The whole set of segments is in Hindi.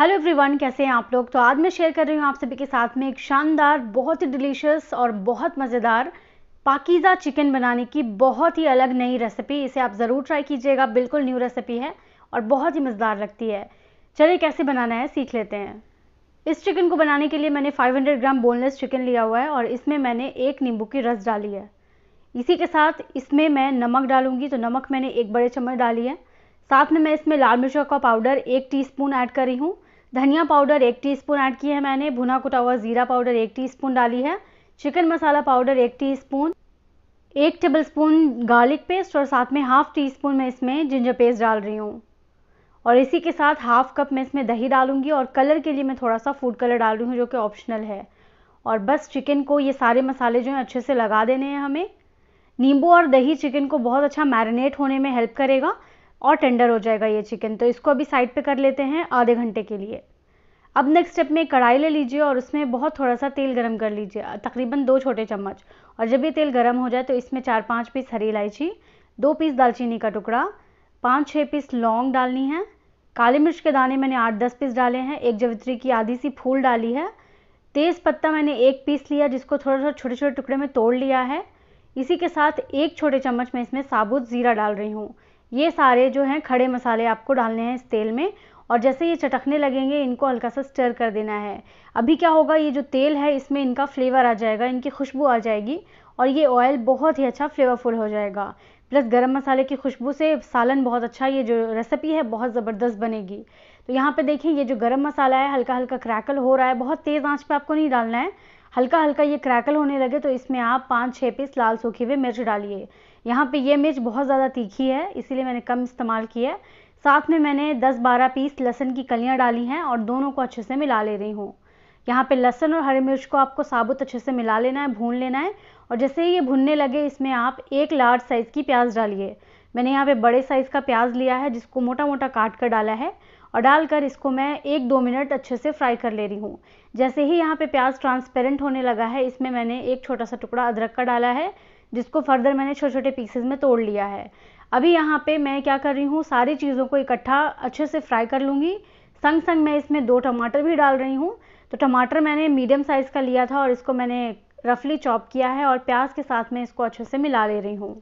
हेलो एवरीवन कैसे हैं आप लोग? तो आज मैं शेयर कर रही हूँ आप सभी के साथ में एक शानदार, बहुत ही डिलीशियस और बहुत मज़ेदार पाकिज़ा चिकन बनाने की बहुत ही अलग नई रेसिपी इसे आप ज़रूर ट्राई कीजिएगा, बिल्कुल न्यू रेसिपी है और बहुत ही मज़ेदार लगती है। चलिए कैसे बनाना है, सीख लेते हैं। इस चिकन को बनाने के लिए मैंने 500 ग्राम बोनलेस चिकन लिया हुआ है और इसमें मैंने एक नींबू की रस डाली है। इसी के साथ इसमें मैं नमक डालूँगी तो नमक मैंने एक बड़े चम्मच डाली है। साथ में मैं इसमें लाल मिर्चों का पाउडर एक टीस्पून ऐड कर हूँ। धनिया पाउडर एक टीस्पून ऐड किया है मैंने, भुना कुटा हुआ ज़ीरा पाउडर एक टीस्पून डाली है, चिकन मसाला पाउडर एक टीस्पून, एक टेबलस्पून गार्लिक पेस्ट और साथ में हाफ़ टी स्पून मैं इसमें जिंजर पेस्ट डाल रही हूँ। और इसी के साथ हाफ़ कप मैं इसमें दही डालूँगी और कलर के लिए मैं थोड़ा सा फ़ूड कलर डाल रही हूँ जो कि ऑप्शनल है। और बस चिकन को ये सारे मसाले जो हैं अच्छे से लगा देने हैं हमें। नींबू और दही चिकन को बहुत अच्छा मैरिनेट होने में हेल्प करेगा। और टेंडर हो जाएगा ये चिकन तो इसको अभी साइड पे कर लेते हैं आधे घंटे के लिए। अब नेक्स्ट स्टेप में कढ़ाई ले लीजिए और उसमें बहुत थोड़ा सा तेल गरम कर लीजिए, तकरीबन दो छोटे चम्मच। और जब ये तेल गरम हो जाए तो इसमें चार पाँच पीस हरी इलायची, दो पीस दालचीनी का टुकड़ा पाँच छः पीस लौंग डालनी है। काली मिर्च के दाने मैंने आठ दस पीस डाले हैं। एक जवित्री की आधी सी फूल डाली है। तेज़ पत्ता मैंने एक पीस लिया जिसको थोड़ा थोड़ा छोटे छोटे टुकड़े में तोड़ लिया है। इसी के साथ एक छोटे चम्मच में इसमें साबुत ज़ीरा डाल रही हूँ। ये सारे जो हैं, खड़े मसाले आपको डालने हैं इस तेल में और जैसे ये चटकने लगेंगे, इनको हल्का सा स्टर कर देना है। अभी क्या होगा, ये जो तेल है, इसमें इनका फ्लेवर आ जाएगा, इनकी खुशबू आ जाएगी और ये ऑयल बहुत ही अच्छा फ्लेवरफुल हो जाएगा। प्लस गरम मसाले की खुशबू से सालन बहुत अच्छा ये जो रेसिपी है, बहुत ज़बरदस्त बनेगी। तो यहाँ पे देखिए, ये जो गरम मसाला है हल्का हल्का क्रैकल हो रहा है, बहुत तेज़ आँच पे आपको नहीं डालना है। हल्का हल्का ये क्रैकल होने लगे तो इसमें आप पाँच छः पीस लाल सूखी हुई मिर्च डालिए। यहाँ पे ये मिर्च बहुत ज़्यादा तीखी है, इसीलिए मैंने कम इस्तेमाल किया है। साथ में मैंने 10-12 पीस लहसन की कलियाँ डाली हैं और दोनों को अच्छे से मिला ले रही हूँ। यहाँ पे लहसन और हरी मिर्च को आपको साबुत अच्छे से मिला लेना है, भून लेना है। और जैसे ही ये भुनने लगे, इसमें आप एक लार्ज साइज़ की प्याज डालिए। मैंने यहाँ पे बड़े साइज़ का प्याज लिया है, जिसको मोटा मोटा काट कर डाला है और डालकर इसको मैं एक दो मिनट अच्छे से फ्राई कर ले रही हूँ। जैसे ही यहाँ पे प्याज ट्रांसपेरेंट होने लगा है, इसमें मैंने एक छोटा सा टुकड़ा अदरक का डाला है। जिसको फर्दर मैंने छोटे छोटे पीसेज में तोड़ लिया है। अभी यहाँ पे मैं क्या कर रही हूँ, सारी चीज़ों को इकट्ठा अच्छे से फ्राई कर लूँगी। संग संग मैं इसमें दो टमाटर भी डाल रही हूँ। तो टमाटर मैंने मीडियम साइज़ का लिया था और इसको मैंने रफली चॉप किया है और प्याज के साथ में इसको अच्छे से मिला ले रही हूँ।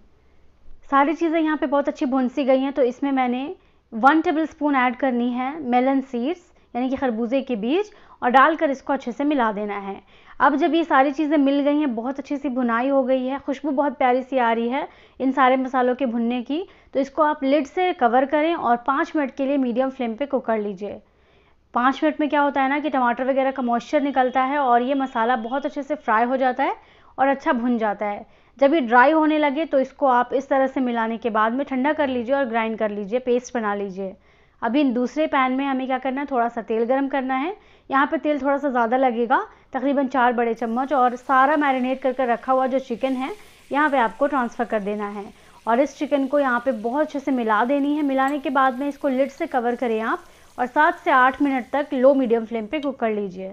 सारी चीज़ें यहाँ पे बहुत अच्छी भुन सी गई हैं तो इसमें मैंने वन टेबल स्पून ऐड करनी है मेलन सीड्स यानी कि खरबूजे के बीज और डालकर इसको अच्छे से मिला देना है। अब जब ये सारी चीज़ें मिल गई हैं, बहुत अच्छी सी भुनाई हो गई है, खुशबू बहुत प्यारी सी आ रही है इन सारे मसालों के भुनने की तो इसको आप लिड से कवर करें और पाँच मिनट के लिए मीडियम फ्लेम पे कुक कर लीजिए। पाँच मिनट में क्या होता है ना कि टमाटर वगैरह का मॉइस्चर निकलता है और ये मसाला बहुत अच्छे से फ्राई हो जाता है और अच्छा भुन जाता है। जब ये ड्राई होने लगे तो इसको आप इस तरह से मिलाने के बाद में ठंडा कर लीजिए और ग्राइंड कर लीजिए, पेस्ट बना लीजिए। अभी इन दूसरे पैन में हमें क्या करना है? थोड़ा सा तेल गर्म करना है। यहाँ पे तेल थोड़ा सा ज़्यादा लगेगा, तकरीबन चार बड़े चम्मच और सारा मैरिनेट कर कर रखा हुआ जो चिकन है, यहाँ पे आपको ट्रांसफ़र कर देना है। और इस चिकन को यहाँ पे बहुत अच्छे से मिला देनी है। मिलाने के बाद में इसको लिड से कवर करें आप और सात से आठ मिनट तक लो मीडियम फ्लेम पे कुक कर लीजिए।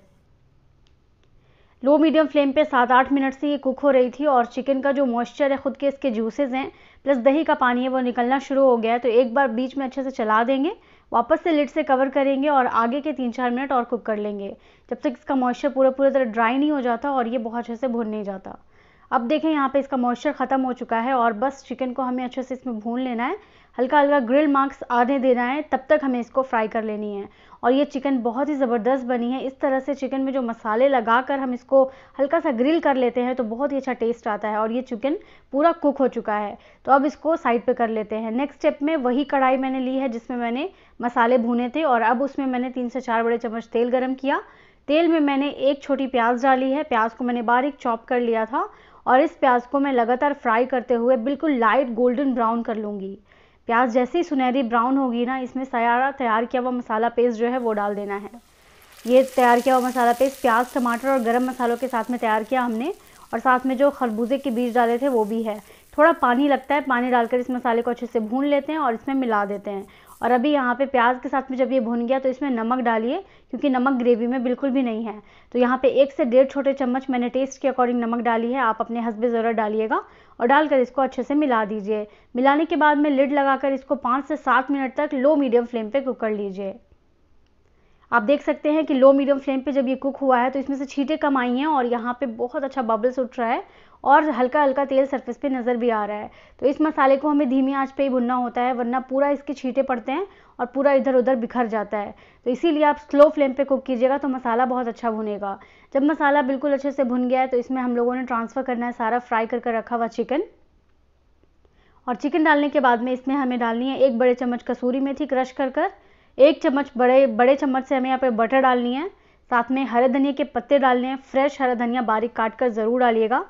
लो मीडियम फ्लेम पे सात आठ मिनट से ये कुक हो रही थी और चिकन का जो मॉइस्चर है, खुद के इसके जूसेस हैं, प्लस दही का पानी है, वो निकलना शुरू हो गया है। तो एक बार बीच में अच्छे से चला देंगे। वापस से लिड से कवर करेंगे और आगे के तीन चार मिनट और कुक कर लेंगे। जब तक इसका मॉइस्चर पूरा पूरा तरह ड्राई नहीं हो जाता और ये बहुत अच्छे से भुन नहीं जाता। अब देखें यहाँ पे इसका मॉइस्चर ख़त्म हो चुका है और बस चिकन को हमें अच्छे से इसमें भून लेना है। हल्का हल्का ग्रिल मार्क्स आने देना है, तब तक हमें इसको फ्राई कर लेनी है। और ये चिकन बहुत ही ज़बरदस्त बनी है। इस तरह से चिकन में जो मसाले लगा कर हम इसको हल्का सा ग्रिल कर लेते हैं तो बहुत ही अच्छा टेस्ट आता है और ये चिकन पूरा कुक हो चुका है। तो अब इसको साइड पे कर लेते हैं। नेक्स्ट स्टेप में वही कढ़ाई मैंने ली है जिसमें मैंने मसाले भुने थे और अब उसमें मैंने तीन से चार बड़े चम्मच तेल गर्म किया। तेल में मैंने एक छोटी प्याज डाली है। प्याज को मैंने बारीक चॉप कर लिया था और इस प्याज को मैं लगातार फ्राई करते हुए बिल्कुल लाइट गोल्डन ब्राउन कर लूँगी। प्याज जैसे ही सुनहरी ब्राउन होगी ना, इसमें सारा तैयार किया हुआ मसाला पेस्ट जो है वो डाल देना है। ये तैयार किया हुआ मसाला पेस्ट प्याज, टमाटर और गरम मसालों के साथ में तैयार किया हमने, और साथ में जो खरबूजे के बीज डाले थे वो भी है। थोड़ा पानी लगता है, पानी डालकर इस मसाले को अच्छे से भून लेते हैं और इसमें मिला देते हैं। और अभी यहाँ पे प्याज के साथ में जब ये भुन गया तो इसमें नमक डालिए, क्योंकि नमक ग्रेवी में बिल्कुल भी नहीं है। तो यहाँ पे एक से डेढ़ छोटे चम्मच मैंने टेस्ट के अकॉर्डिंग नमक डाली है, आप अपने हंसबे ज़रूर डालिएगा। और डालकर इसको अच्छे से मिला दीजिए। मिलाने के बाद में लिड लगाकर इसको पाँच से सात मिनट तक लो मीडियम फ्लेम पर कुक कर लीजिए। आप देख सकते हैं कि लो मीडियम फ्लेम पे जब ये कुक हुआ है तो इसमें से छीटे कम आई हैं और यहाँ पे बहुत अच्छा बबल्स उठ रहा है और हल्का हल्का तेल सरफेस पे नज़र भी आ रहा है। तो इस मसाले को हमें धीमी आँच पे ही भुनना होता है, वरना पूरा इसके छीटे पड़ते हैं और पूरा इधर उधर बिखर जाता है। तो इसीलिए आप स्लो फ्लेम पे कुक कीजिएगा तो मसाला बहुत अच्छा भुनेगा। जब मसाला बिल्कुल अच्छे से भुन गया है तो इसमें हम लोगों ने ट्रांसफ़र करना है सारा फ्राई करके कर रखा हुआ चिकन और चिकन डालने के बाद में इसमें हमें डालनी है एक बड़े चम्मच कसूरी मेथी क्रश कर कर। एक चम्मच बड़े बड़े चम्मच से हमें यहाँ पे बटर डालनी है। साथ में हरे धनिया के पत्ते डालने हैं। फ्रेश हरा धनिया बारीक काट कर ज़रूर डालिएगा।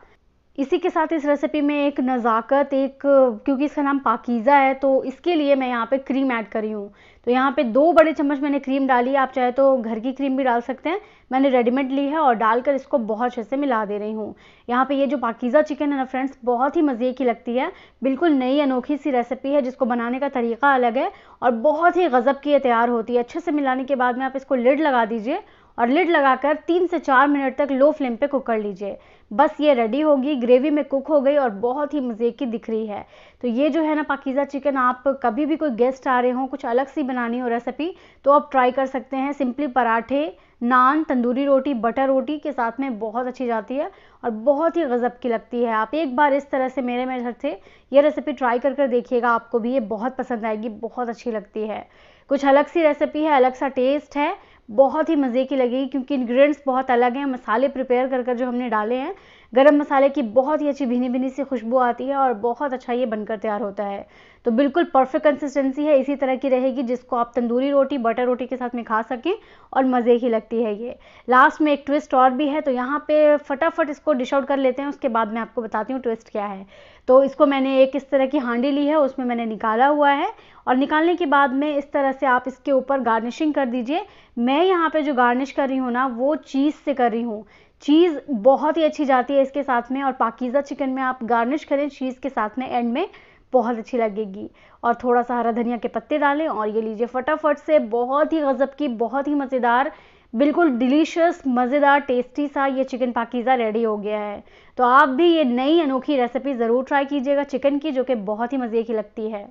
इसी के साथ इस रेसिपी में एक नज़ाकत, एक, क्योंकि इसका नाम पाकीज़ा है तो इसके लिए मैं यहाँ पे क्रीम ऐड करी हूँ। तो यहाँ पे दो बड़े चम्मच मैंने क्रीम डाली, आप चाहे तो घर की क्रीम भी डाल सकते हैं। मैंने रेडीमेड ली है और डालकर इसको बहुत अच्छे से मिला दे रही हूँ। यहाँ पे ये जो पाकिज़ा चिकन है ना फ्रेंड्स बहुत ही मज़े की लगती है। बिल्कुल नई अनोखी सी रेसिपी है, जिसको बनाने का तरीका अलग है और बहुत ही गज़ब की तैयार होती है। अच्छे से मिलाने के बाद में आप इसको लिड लगा दीजिए और लिड लगाकर तीन से चार मिनट तक लो फ्लेम पे कुक कर लीजिए। बस ये रेडी होगी ग्रेवी में कुक हो गई और बहुत ही मज़े की दिख रही है। तो ये जो है ना पाकिज़ा चिकन आप कभी भी कोई गेस्ट आ रहे हो, कुछ अलग सी बनानी हो रेसिपी तो आप ट्राई कर सकते हैं। सिंपली पराठे नान तंदूरी रोटी बटर रोटी के साथ में बहुत अच्छी जाती है और बहुत ही गज़ब की लगती है। आप एक बार इस तरह से मेरे मेरे घर से ये रेसिपी ट्राई कर कर देखिएगा, आपको भी ये बहुत पसंद आएगी, बहुत अच्छी लगती है। कुछ अलग सी रेसिपी है, अलग सा टेस्ट है बहुत ही मज़े की लगेगी, क्योंकि इंग्रेडिएंट्स बहुत अलग हैं। मसाले प्रिपेयर कर कर जो हमने डाले हैं गरम मसाले की बहुत ही अच्छी भीनी भीनी सी खुशबू आती है और बहुत अच्छा ये बनकर तैयार होता है। तो बिल्कुल परफेक्ट कंसिस्टेंसी है, इसी तरह की रहेगी जिसको आप तंदूरी रोटी बटर रोटी के साथ में खा सकें और मज़े की लगती है ये। लास्ट में एक ट्विस्ट और भी है तो यहाँ पे फटाफट इसको डिश आउट कर लेते हैं, उसके बाद मैं आपको बताती हूँ ट्विस्ट क्या है। तो इसको मैंने एक इस तरह की हांडी ली है, उसमें मैंने निकाला हुआ है और निकालने के बाद में इस तरह से आप इसके ऊपर गार्निशिंग कर दीजिए। मैं यहाँ पे जो गार्निश कर रही हूँ ना, वो चीज़ से कर रही हूँ। चीज़ बहुत ही अच्छी जाती है इसके साथ में और पाकिज़ा चिकन में आप गार्निश करें, चीज़ के साथ में एंड में बहुत अच्छी लगेगी। और थोड़ा सा हरा धनिया के पत्ते डालें और ये लीजिए फटाफट से, बहुत ही गज़ब की, बहुत ही मज़ेदार, बिल्कुल डिलीशियस, मज़ेदार, टेस्टी सा ये चिकन पाकिज़ा रेडी हो गया है। तो आप भी ये नई अनोखी रेसिपी ज़रूर ट्राई कीजिएगा चिकन की, जो कि बहुत ही मज़े की लगती है।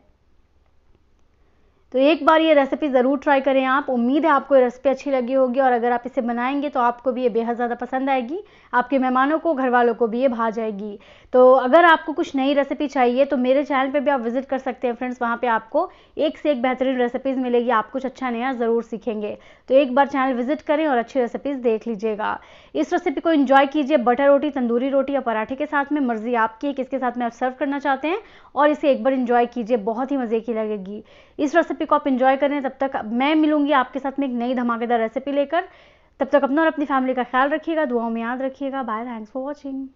तो एक बार ये रेसिपी ज़रूर ट्राई करें आप। उम्मीद है आपको ये रेसिपी अच्छी लगी होगी और अगर आप इसे बनाएँगे तो आपको भी ये बेहद ज़्यादा पसंद आएगी। आपके मेहमानों को घर वालों को भी ये भा जाएगी। तो अगर आपको कुछ नई रेसिपी चाहिए तो मेरे चैनल पे भी आप विज़िट कर सकते हैं फ्रेंड्स वहाँ पर आपको एक से एक बेहतरीन रेसिपीज़ मिलेगी। आप कुछ अच्छा नया ज़रूर सीखेंगे। तो एक बार चैनल विज़िट करें और अच्छी रेसिपीज़ देख लीजिएगा। इस रेसिपी को इन्जॉय कीजिए। बटर रोटी तंदूरी रोटी या पराठे के साथ में मर्ज़ी आपकी किसके साथ में आप सर्व करना चाहते हैं और इसे एक बार इन्जॉय कीजिए। बहुत ही मज़े की लगेगी। इस रेसिपी को आप इंजॉय करें तब तक मैं मिलूँगी आपके साथ में एक नई धमाकेदार रेसिपी लेकर। तब तक अपना और अपनी फैमिली का ख्याल रखिएगा, दुआओं में याद रखिएगा। Bye thanks for watching